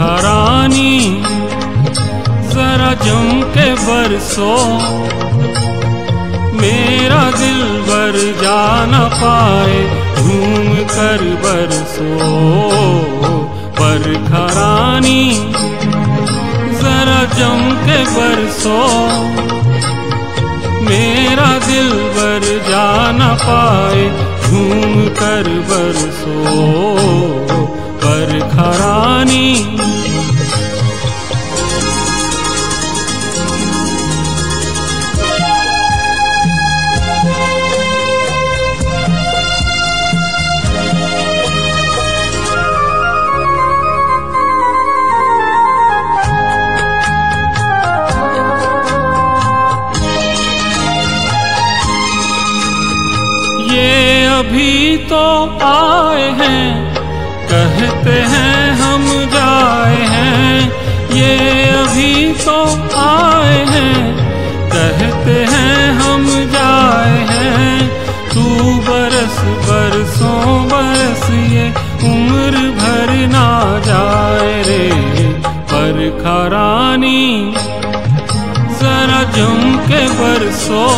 बरखा रानी, जरा जम के बरसो। मेरा दिल बर जा न पाए, घूम कर बरसो। पर रानी, जरा जम के बरसो। मेरा दिल बर जा न पाए, घूम कर बरसो। अभी तो आए हैं, कहते हैं हम जाए हैं। ये अभी तो आए हैं, कहते हैं हम जाए हैं। तू बरस बरसों बरस ये उम्र भर ना जाए रे बरखा रानी जरा जम के बरसों।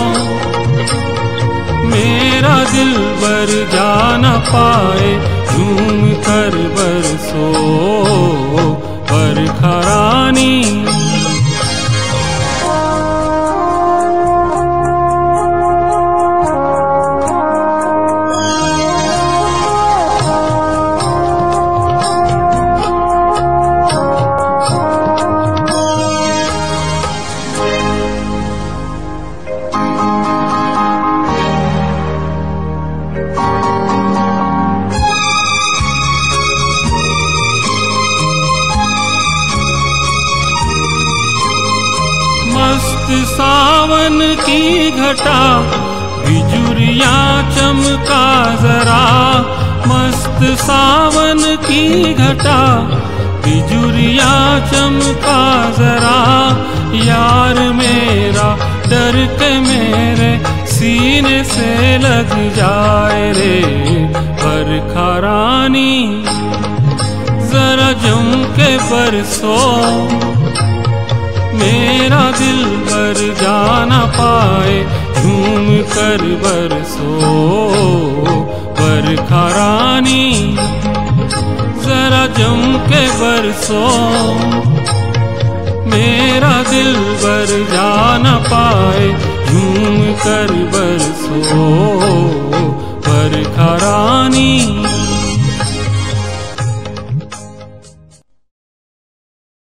मेरा दिल बर जा न पाए झूम कर बरसो सावन की घटा, बिजुरिया चमका जरा। मस्त सावन की घटा, बिजुरिया चमका जरा। यार मेरा, डर के मेरे सीने से लग जाए रे। बरखा रानी जरा जम के बरसो। मेरा दिल बर जा न पाए, झूम कर बरसो। बरखा रानी जरा जम के बरसो। मेरा दिल बर जा न पाए, झूम कर बरसो। बरखा रानी